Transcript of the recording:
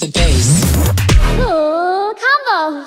Ooh, combo!